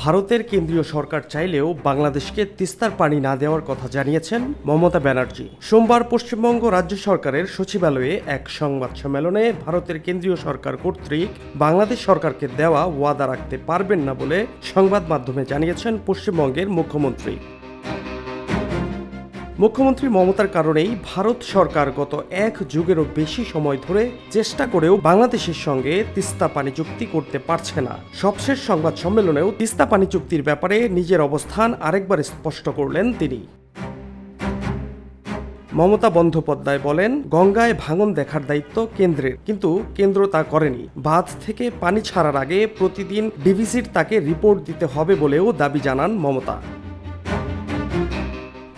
ভারতের কেন্দ্রীয় সরকার চাইলেও বাংলাদেশকে তিস্তার পানি না দেওয়ার কথা জানিয়েছেন মমতা ব্যানার্জি। সোমবার পশ্চিমবঙ্গ রাজ্য সরকারের সচিবালয়ে এক সংবাদ সম্মেলনে ভারতের কেন্দ্রীয় সরকার কর্তৃক বাংলাদেশ সরকারকে দেওয়া ওয়াদা রাখতে পারবেন না বলে সংবাদ মাধ্যমে জানিয়েছেন পশ্চিমবঙ্গের মুখ্যমন্ত্রী। মুখ্যমন্ত্রী মমতার কারণেই ভারত সরকার গত এক যুগেরও বেশি সময় ধরে চেষ্টা করেও বাংলাদেশের সঙ্গে তিস্তা পানি চুক্তি করতে পারছে না। সবশেষ সংবাদ সম্মেলনেও তিস্তা পানি চুক্তির ব্যাপারে নিজের অবস্থান আরেকবার স্পষ্ট করলেন তিনি। মমতা বন্দ্যোপাধ্যায় বলেন, গঙ্গায় ভাঙন দেখার দায়িত্ব কেন্দ্রের, কিন্তু কেন্দ্র তা করেনি। বাঁধ থেকে পানি ছাড়ার আগে প্রতিদিন ডিভিসির তাকে রিপোর্ট দিতে হবে বলেও দাবি জানান মমতা।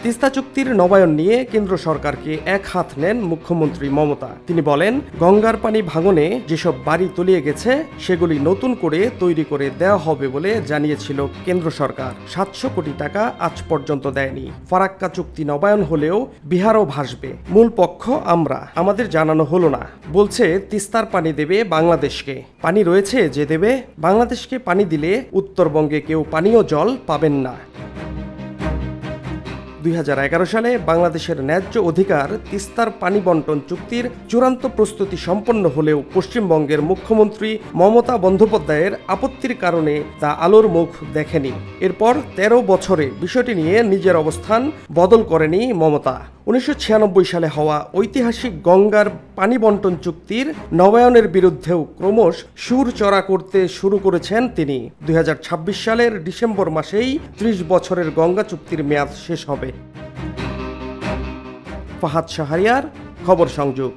তিস্তা চুক্তির নবায়ন নিয়ে কেন্দ্র সরকারকে এক হাত নেন মুখ্যমন্ত্রী মমতা। তিনি বলেন, গঙ্গার পানি ভাঙনে যেসব বাড়ি তলিয়ে গেছে, সেগুলি নতুন করে তৈরি করে দেওয়া হবে বলে জানিয়েছিল কেন্দ্র সরকার। সাতশো কোটি টাকা আজ পর্যন্ত দেয়নি। ফারাক্কা চুক্তি নবায়ন হলেও বিহারও ভাসবে। মূল পক্ষ আমরা, আমাদের জানানো হলো না। বলছে, তিস্তার পানি দেবে বাংলাদেশকে। পানি রয়েছে যে দেবে, বাংলাদেশকে পানি দিলে উত্তরবঙ্গে কেউ পানীয় জল পাবেন না। দুই হাজার এগারো সালে বাংলাদেশের ন্যায্য অধিকার, তিস্তার পানি বন্টন চুক্তির চূড়ান্ত প্রস্তুতি সম্পন্ন হলেও পশ্চিমবঙ্গের মুখ্যমন্ত্রী মমতা বন্দ্যোপাধ্যায়ের আপত্তির কারণে তা আলোর মুখ দেখেনি। এরপর ১৩ বছরে বিষয়টি নিয়ে নিজের অবস্থান বদল করেনি মমতা। উনিশশো ছিয়ানব্বই সালে হওয়া ঐতিহাসিক গঙ্গার পানি বন্টন চুক্তির নবায়নের বিরুদ্ধেও ক্রমশ সুর চড়া করতে শুরু করেছেন তিনি। দুই হাজার ছাব্বিশ সালের ডিসেম্বর মাসেই ত্রিশ বছরের গঙ্গা চুক্তির মেয়াদ শেষ হবে। ফাহাদ শাহরিয়ার, খবর সংযোগ।